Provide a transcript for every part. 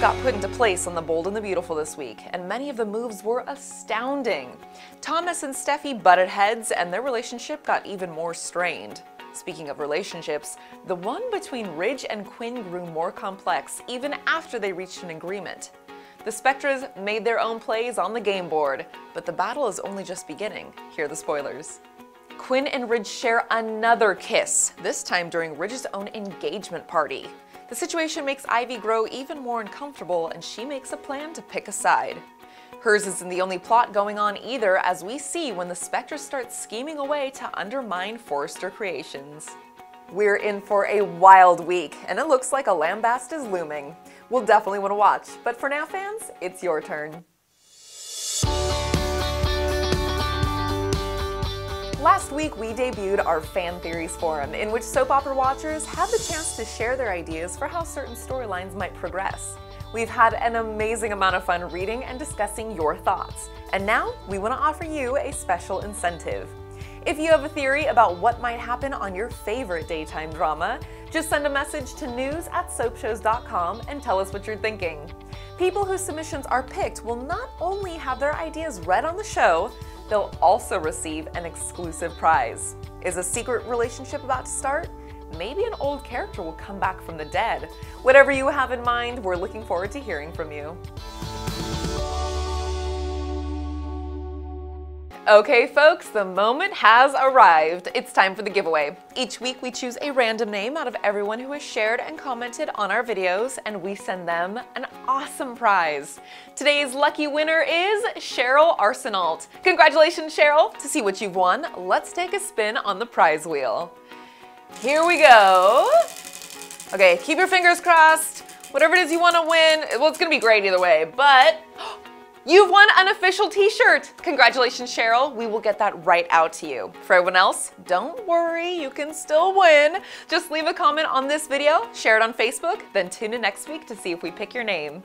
got put into place on The Bold and the Beautiful this week, and many of the moves were astounding. Thomas and Steffy butted heads, and their relationship got even more strained. Speaking of relationships, the one between Ridge and Quinn grew more complex even after they reached an agreement. The Spectras made their own plays on the game board, but the battle is only just beginning. Here are the spoilers. Quinn and Ridge share another kiss, this time during Ridge's own engagement party. The situation makes Ivy grow even more uncomfortable and she makes a plan to pick a side. Hers isn't the only plot going on either, as we see when the Spectra starts scheming away to undermine Forrester Creations. We're in for a wild week, and it looks like a lambast is looming. We'll definitely want to watch, but for now, fans, it's your turn. Last week, we debuted our Fan Theories Forum, in which soap opera watchers had the chance to share their ideas for how certain storylines might progress. We've had an amazing amount of fun reading and discussing your thoughts, and now we want to offer you a special incentive. If you have a theory about what might happen on your favorite daytime drama, just send a message to news at soapshows.com and tell us what you're thinking. People whose submissions are picked will not only have their ideas read on the show, they'll also receive an exclusive prize. Is a secret relationship about to start? Maybe an old character will come back from the dead. Whatever you have in mind, we're looking forward to hearing from you. Okay, folks, the moment has arrived. It's time for the giveaway. Each week, we choose a random name out of everyone who has shared and commented on our videos, and we send them an awesome prize. Today's lucky winner is Cheryl Arsenault. Congratulations, Cheryl! To see what you've won, let's take a spin on the prize wheel. Here we go. Okay, keep your fingers crossed. Whatever it is you want to win, well, it's to be great either way, but You've won an official t-shirt! Congratulations, Cheryl. We will get that right out to you. For everyone else, don't worry, you can still win. Just leave a comment on this video, share it on Facebook, then tune in next week to see if we pick your name.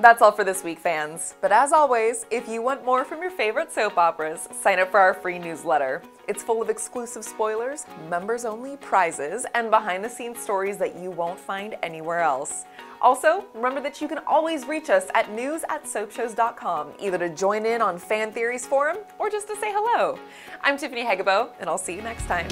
That's all for this week, fans. But as always, if you want more from your favorite soap operas, sign up for our free newsletter. It's full of exclusive spoilers, members only prizes, and behind the scenes stories that you won't find anywhere else. Also, remember that you can always reach us at news at soapshows.com, either to join in on Fan Theories Forum or just to say hello. I'm Tiffany Hegebo, and I'll see you next time.